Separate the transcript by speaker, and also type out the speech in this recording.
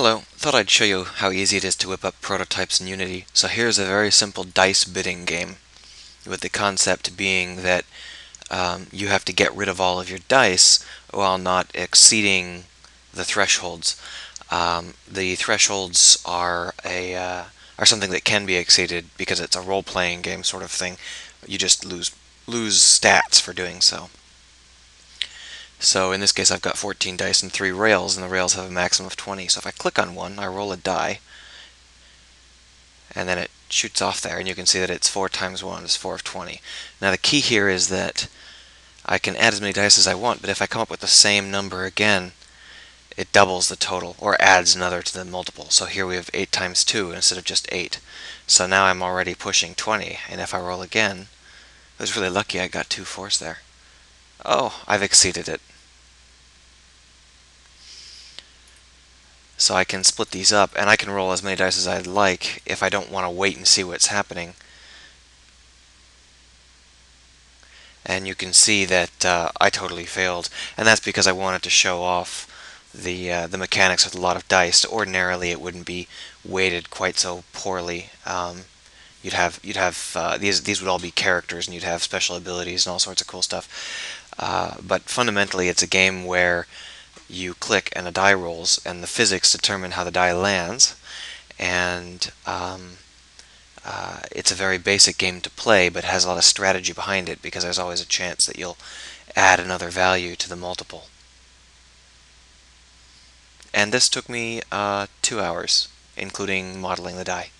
Speaker 1: Hello, thought I'd show you how easy it is to whip up prototypes in Unity. So here's a very simple dice bidding game with the concept being that um, you have to get rid of all of your dice while not exceeding the thresholds. Um, the thresholds are a uh, are something that can be exceeded because it's a role-playing game sort of thing. You just lose lose stats for doing so. So in this case I've got 14 dice and 3 rails, and the rails have a maximum of 20. So if I click on one, I roll a die, and then it shoots off there, and you can see that it's 4 times 1 is 4 of 20. Now the key here is that I can add as many dice as I want, but if I come up with the same number again, it doubles the total, or adds another to the multiple. So here we have 8 times 2 instead of just 8. So now I'm already pushing 20, and if I roll again, I was really lucky I got two fours there. Oh, I've exceeded it. So I can split these up, and I can roll as many dice as I'd like if I don't want to wait and see what's happening. And you can see that uh, I totally failed, and that's because I wanted to show off the uh, the mechanics with a lot of dice. Ordinarily, it wouldn't be weighted quite so poorly. Um, you'd have you'd have uh, these these would all be characters, and you'd have special abilities and all sorts of cool stuff. Uh, but fundamentally, it's a game where you click and a die rolls, and the physics determine how the die lands. And um, uh, it's a very basic game to play, but has a lot of strategy behind it because there's always a chance that you'll add another value to the multiple. And this took me uh, two hours, including modeling the die.